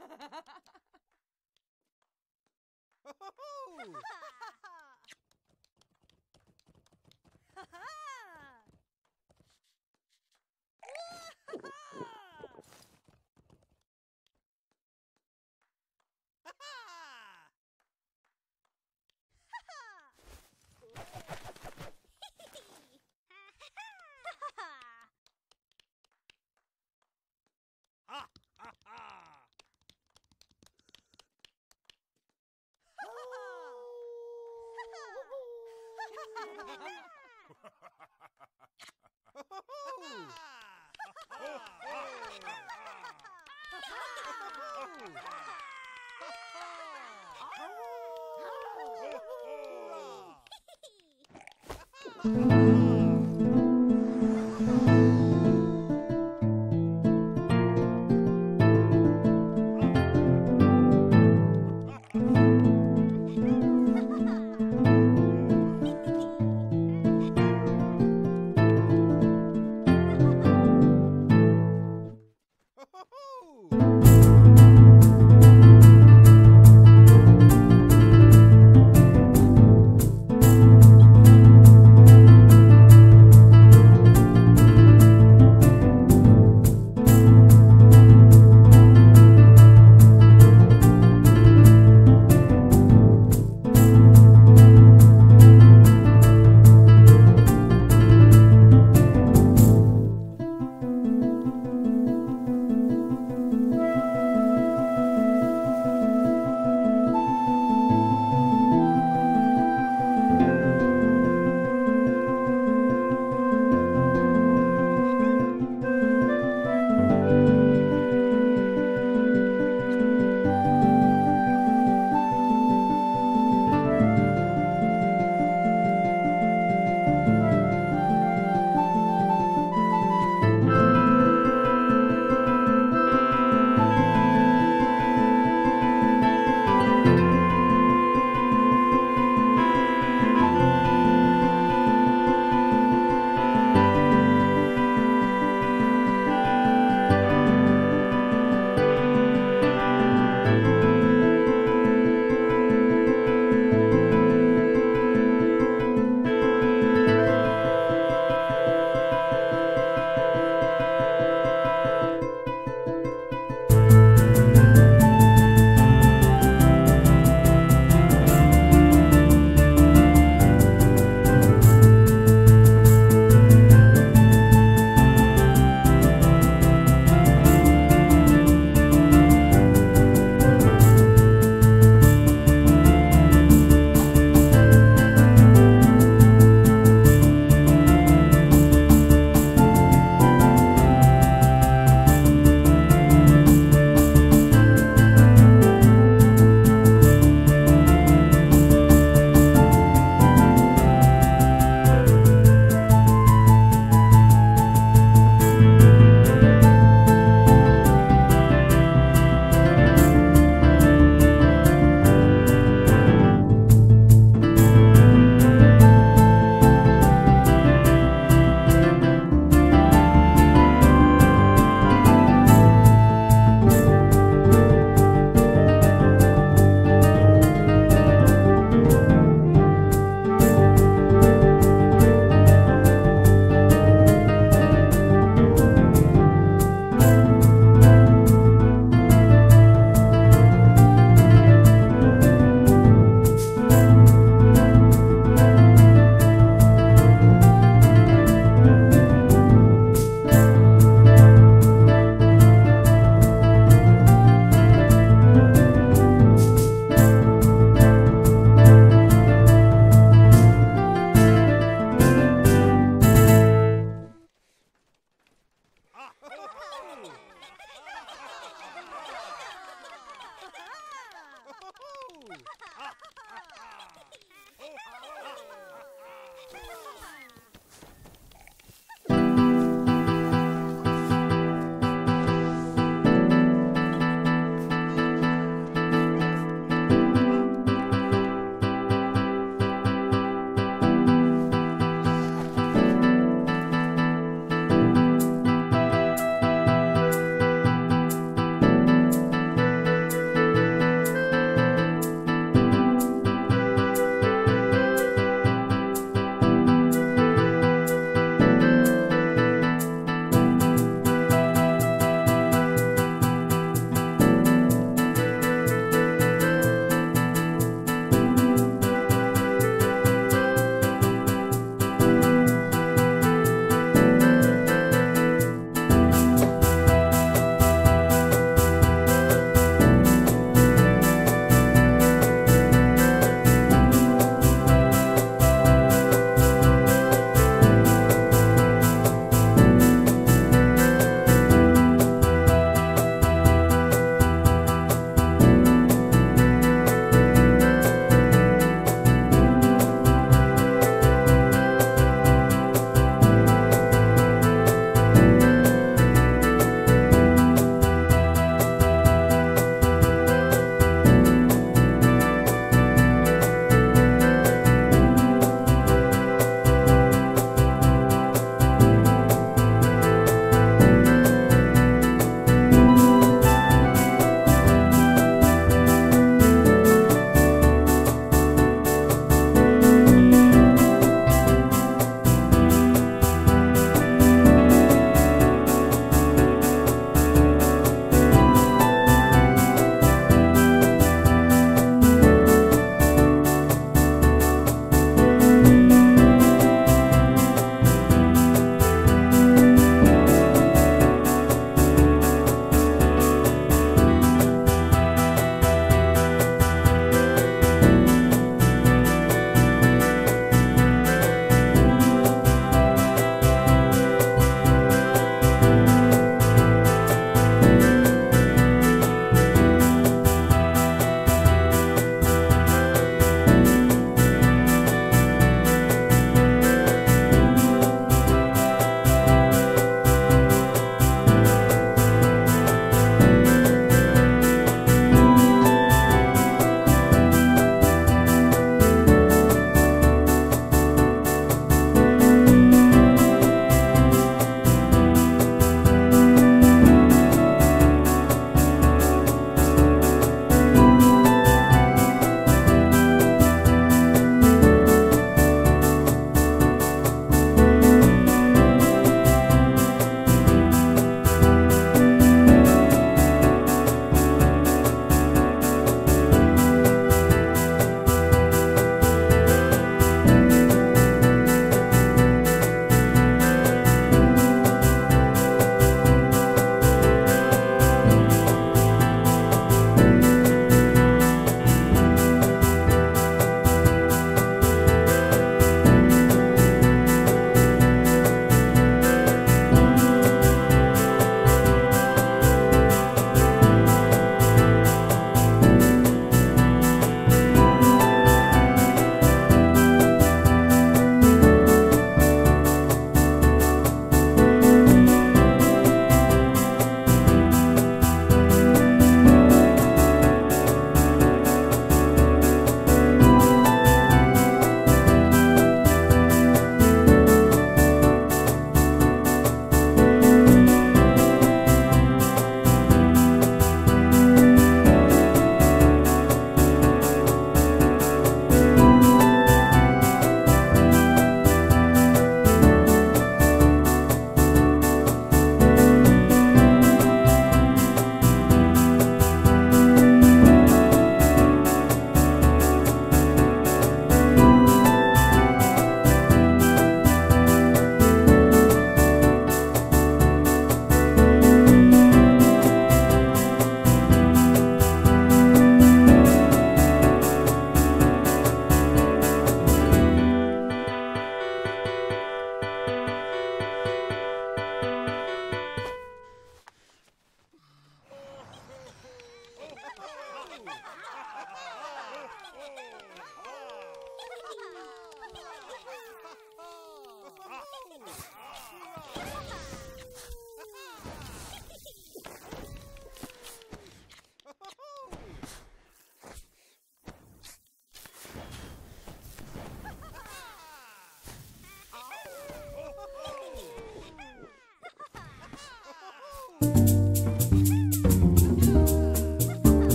Ho, ho, ho. Ho,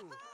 Oh!